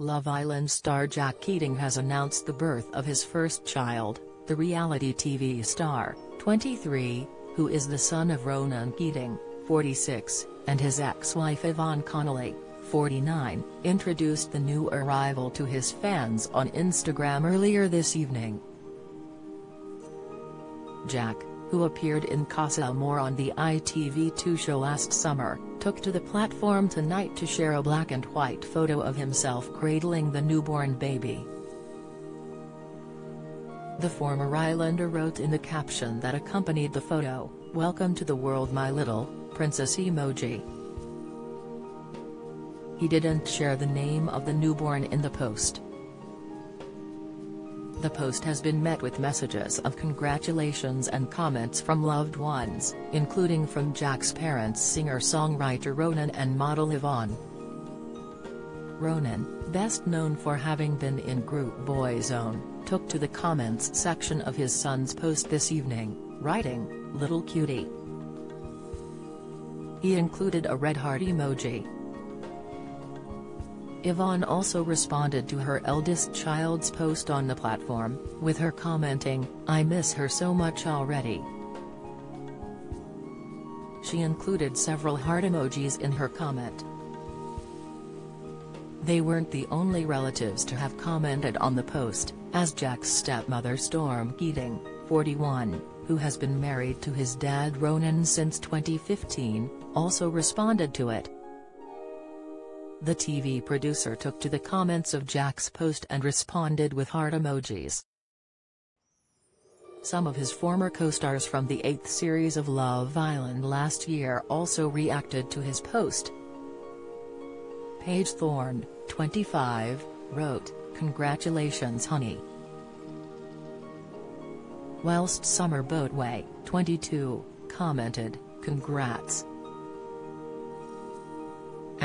Love Island star Jack Keating has announced the birth of his first child, the reality TV star, 23, who is the son of Ronan Keating, 46, and his ex-wife Yvonne Connolly, 49, introduced the new arrival to his fans on Instagram earlier this evening. Jack, who appeared in Casa Amor on the ITV2 show last summer, took to the platform tonight to share a black and white photo of himself cradling the newborn baby. The former Islander wrote in the caption that accompanied the photo, Welcome to the world my little, princess emoji. He didn't share the name of the newborn in the post. The post has been met with messages of congratulations and comments from loved ones, including from Jack's parents singer-songwriter Ronan and model Yvonne. Ronan, best known for having been in group Boyzone, took to the comments section of his son's post this evening, writing, Little cutie. He included a red heart emoji. Yvonne also responded to her eldest child's post on the platform, with her commenting, I miss her so much already. She included several heart emojis in her comment. They weren't the only relatives to have commented on the post, as Jack's stepmother Storm Keating, 41, who has been married to his dad Ronan since 2015, also responded to it. The TV producer took to the comments of Jack's post and responded with heart emojis. Some of his former co-stars from the eighth series of Love Island last year also reacted to his post. Paige Thorne, 25, wrote, Congratulations honey. Whilst Summer Botwe, 22, commented, Congrats.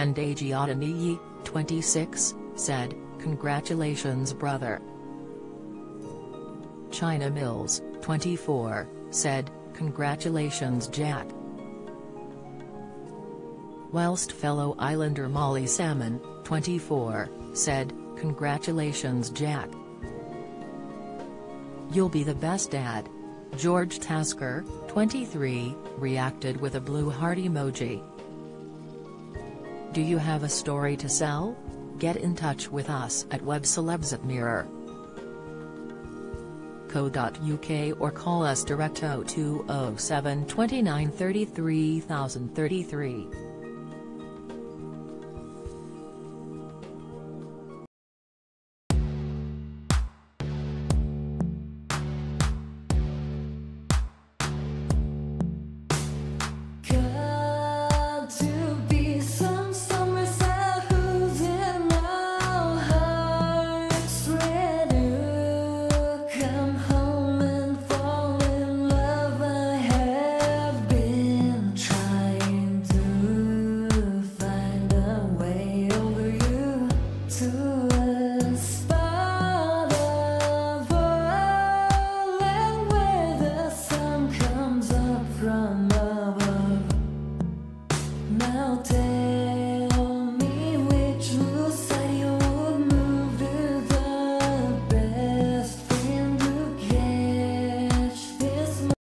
And Deji Adeniyi, 26, said, Congratulations brother. Chyna Mills, 24, said, Congratulations Jack. Whilst fellow Islander Molly Salmon, 24, said, Congratulations Jack. You'll be the best dad. George Tasker, 23, reacted with a blue heart emoji. Do you have a story to sell? Get in touch with us at webcelebs at mirror. Or call us direct 0207 29 33 033.